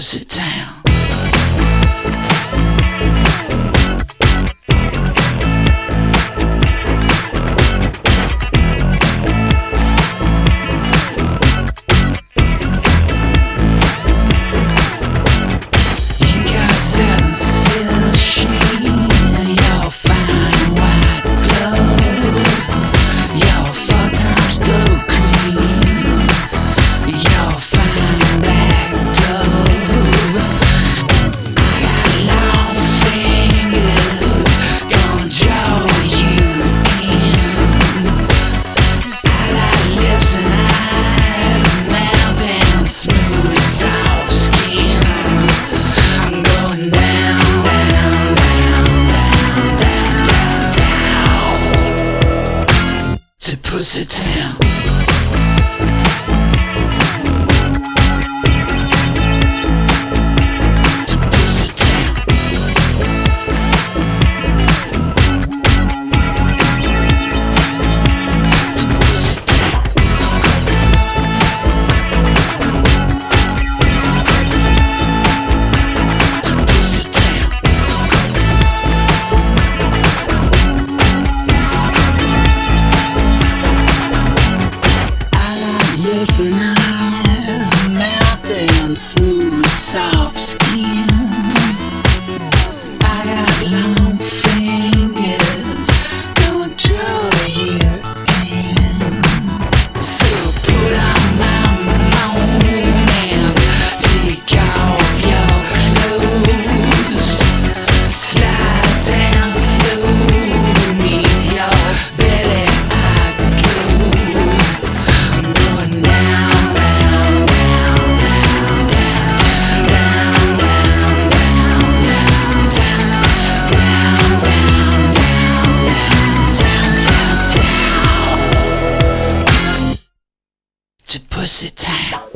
to Pussy Town. To Pussy Town. Smooth, soft sit down.